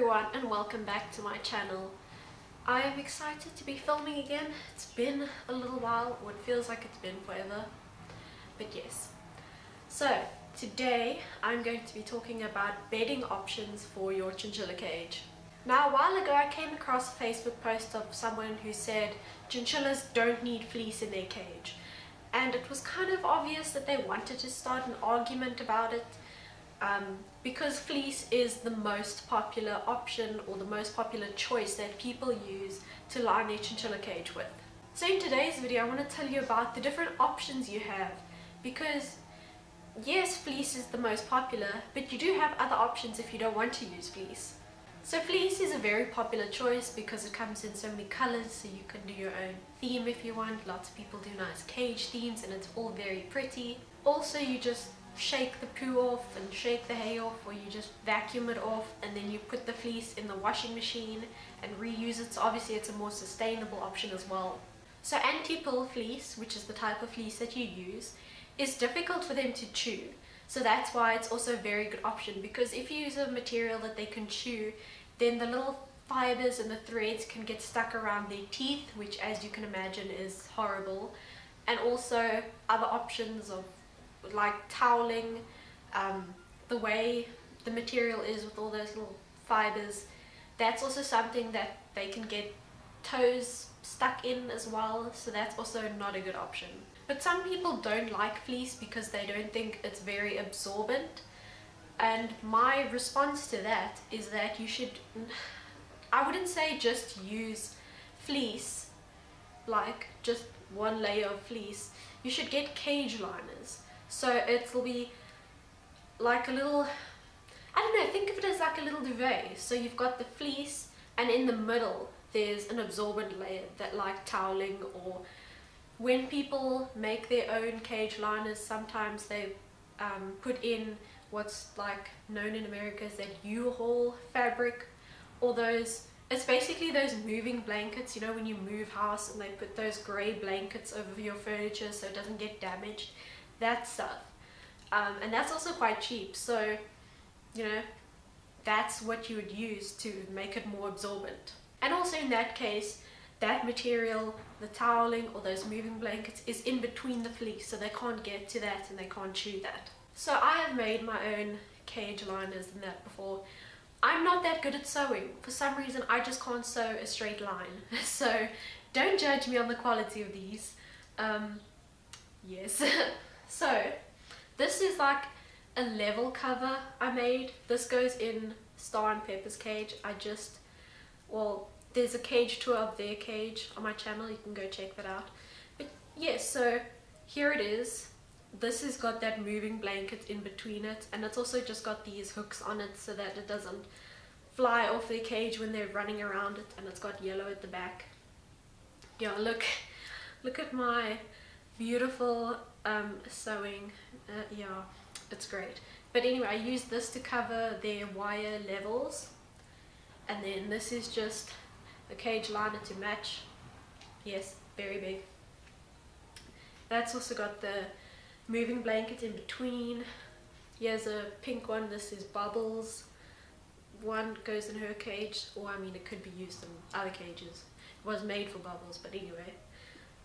everyone and welcome back to my channel. I am excited to be filming again. It's been a little while, it feels like it's been forever, but yes. So today I'm going to be talking about bedding options for your chinchilla cage. Now a while ago I came across a Facebook post of someone who said chinchillas don't need fleece in their cage and it was kind of obvious that they wanted to start an argument about it um, because fleece is the most popular option or the most popular choice that people use to line their chinchilla cage with. So in today's video I want to tell you about the different options you have because yes fleece is the most popular but you do have other options if you don't want to use fleece. So fleece is a very popular choice because it comes in so many colors so you can do your own theme if you want. Lots of people do nice cage themes and it's all very pretty. Also you just shake the poo off and shake the hay off or you just vacuum it off and then you put the fleece in the washing machine and reuse it so obviously it's a more sustainable option as well. So anti-pill fleece, which is the type of fleece that you use, is difficult for them to chew. So that's why it's also a very good option because if you use a material that they can chew, then the little fibers and the threads can get stuck around their teeth, which as you can imagine is horrible. And also other options of like toweling, um, the way the material is with all those little fibers, that's also something that they can get toes stuck in as well, so that's also not a good option. But some people don't like fleece because they don't think it's very absorbent. And my response to that is that you should, I wouldn't say just use fleece, like just one layer of fleece. You should get cage liners. So it'll be like a little, I don't know, think of it as like a little duvet. So you've got the fleece and in the middle there's an absorbent layer that like toweling or when people make their own cage liners, sometimes they um, put in what's like known in America as that U-Haul fabric or those it's basically those moving blankets you know when you move house and they put those grey blankets over your furniture so it doesn't get damaged that stuff um, and that's also quite cheap so you know that's what you would use to make it more absorbent and also in that case that material, the toweling or those moving blankets is in between the fleece so they can't get to that and they can't chew that. So I have made my own cage liners and that before. I'm not that good at sewing. For some reason I just can't sew a straight line. So don't judge me on the quality of these. Um, yes. so this is like a level cover I made. This goes in Star and Pepper's cage. I just, well, there's a cage tour of their cage on my channel you can go check that out but yes yeah, so here it is this has got that moving blanket in between it and it's also just got these hooks on it so that it doesn't fly off their cage when they're running around it and it's got yellow at the back yeah look look at my beautiful um, sewing uh, yeah it's great. But anyway I use this to cover their wire levels. And then this is just the cage liner to match. Yes very big. That's also got the moving blanket in between. Here's a pink one this is bubbles. One goes in her cage or I mean it could be used in other cages. It was made for bubbles but anyway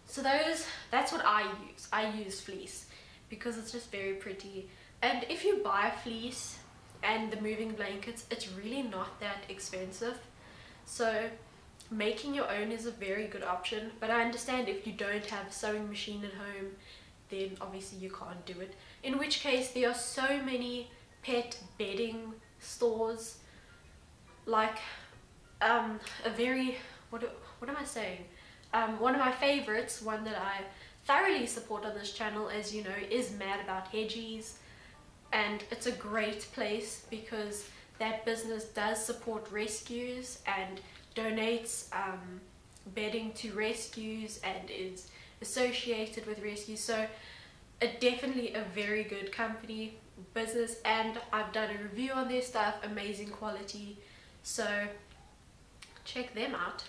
so those that's what I use. I use fleece because it's just very pretty. And if you buy fleece and the moving blankets it's really not that expensive. So making your own is a very good option but I understand if you don't have a sewing machine at home then obviously you can't do it. In which case there are so many pet bedding stores like um, a very what, what am I saying um, one of my favorites one that I thoroughly support on this channel as you know is Mad About Hedgies. And it's a great place because that business does support rescues and donates um, bedding to rescues and is associated with rescues. So a, definitely a very good company business and I've done a review on their stuff amazing quality. So check them out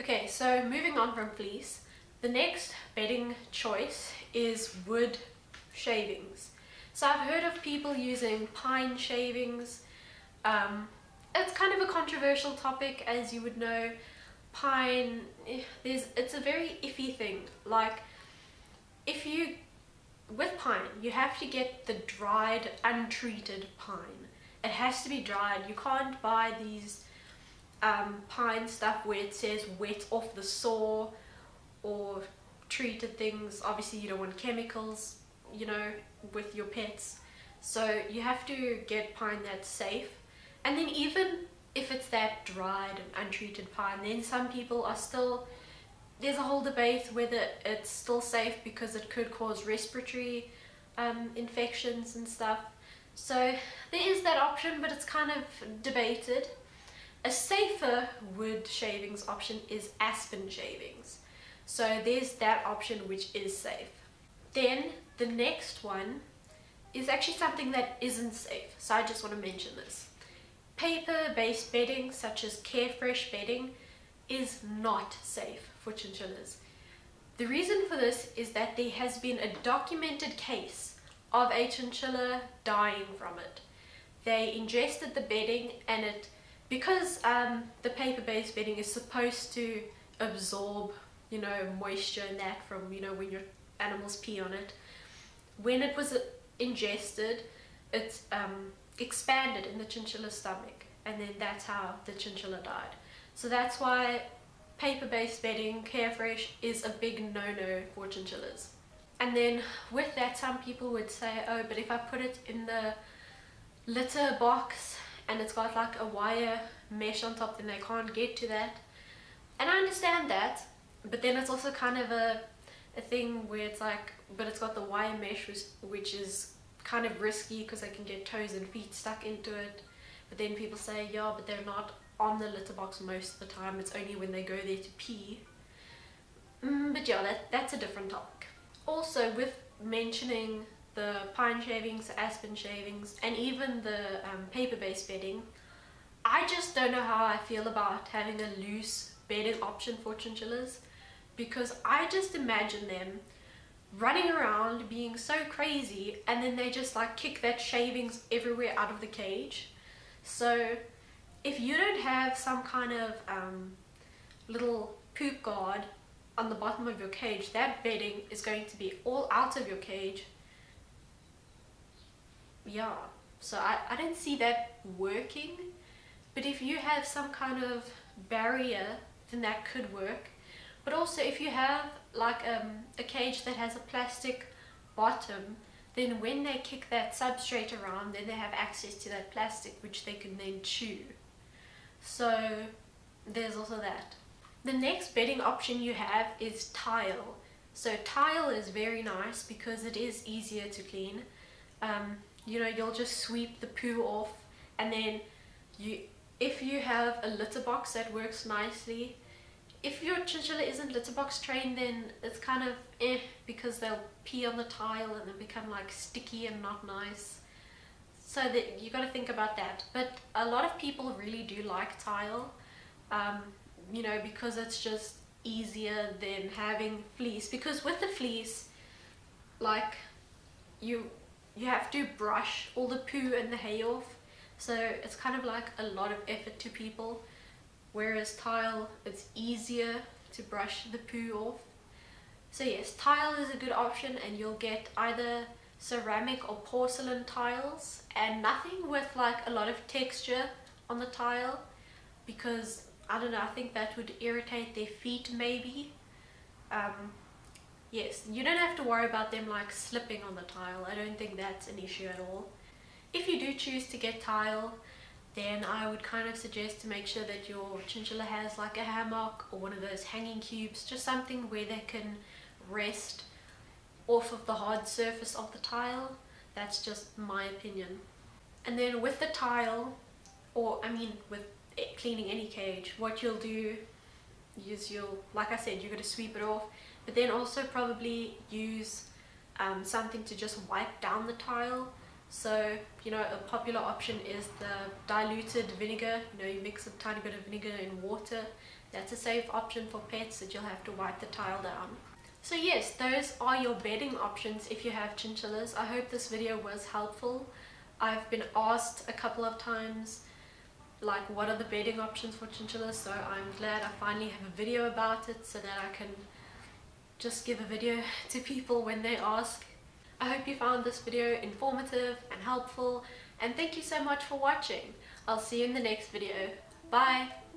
okay so moving on from fleece the next bedding choice is wood shavings so I've heard of people using pine shavings um, it's kind of a controversial topic as you would know. Pine, eh, there's it's a very iffy thing. Like if you with pine, you have to get the dried, untreated pine. It has to be dried. You can't buy these um, pine stuff where it says wet off the saw or treated things. Obviously, you don't want chemicals, you know, with your pets. So you have to get pine that's safe. And then even if it's that dried and untreated pine, then some people are still there's a whole debate whether it's still safe because it could cause respiratory um, infections and stuff. So there is that option, but it's kind of debated. A safer wood shavings option is aspen shavings. So there's that option which is safe. Then the next one is actually something that isn't safe. So I just want to mention this. Paper-based bedding such as Carefresh bedding is not safe for chinchillas. The reason for this is that there has been a documented case of a chinchilla dying from it. They ingested the bedding and it, because um, the paper-based bedding is supposed to absorb, you know, moisture and that from, you know, when your animals pee on it, when it was ingested, it um, expanded in the chinchilla's stomach and then that's how the chinchilla died. So that's why paper-based bedding, Carefresh, is a big no-no for chinchillas. And then with that, some people would say, oh, but if I put it in the litter box and it's got like a wire mesh on top, then they can't get to that. And I understand that, but then it's also kind of a, a thing where it's like, but it's got the wire mesh, which, is kind of risky because they can get toes and feet stuck into it. But then people say, yeah, but they're not on the litter box most of the time. It's only when they go there to pee. Mm, but yeah, that, that's a different topic. Also, with mentioning the pine shavings, aspen shavings, and even the um, paper-based bedding, I just don't know how I feel about having a loose bedding option for chinchillas because I just imagine them running around being so crazy and then they just like kick that shavings everywhere out of the cage. So if you don't have some kind of um, little poop guard on the bottom of your cage, that bedding is going to be all out of your cage. Yeah, so I, I don't see that working. But if you have some kind of barrier, then that could work. But also if you have like um, a cage that has a plastic bottom, then when they kick that substrate around, then they have access to that plastic which they can then chew. So there's also that. The next bedding option you have is tile. So tile is very nice because it is easier to clean. Um, you know, you'll just sweep the poo off and then you, if you have a litter box that works nicely, if your chinchilla isn't litter box trained then it's kind of eh because they'll pee on the tile and then become like sticky and not nice. So that you got to think about that. But a lot of people really do like tile, um, you know, because it's just easier than having fleece. Because with the fleece, like you you have to brush all the poo and the hay off. So it's kind of like a lot of effort to people. Whereas tile, it's easier to brush the poo off. So yes, tile is a good option and you'll get either ceramic or porcelain tiles and nothing with like a lot of texture on the tile because I don't know I think that would irritate their feet maybe um, yes you don't have to worry about them like slipping on the tile I don't think that's an issue at all if you do choose to get tile then I would kind of suggest to make sure that your chinchilla has like a hammock or one of those hanging cubes just something where they can rest off of the hard surface of the tile. That's just my opinion. And then with the tile, or I mean with cleaning any cage, what you'll do is you'll, like I said, you're going to sweep it off, but then also probably use um, something to just wipe down the tile. So, you know, a popular option is the diluted vinegar. You know, you mix a tiny bit of vinegar in water. That's a safe option for pets that you'll have to wipe the tile down. So yes, those are your bedding options if you have chinchillas. I hope this video was helpful. I've been asked a couple of times like what are the bedding options for chinchillas so I'm glad I finally have a video about it so that I can just give a video to people when they ask. I hope you found this video informative and helpful and thank you so much for watching. I'll see you in the next video. Bye!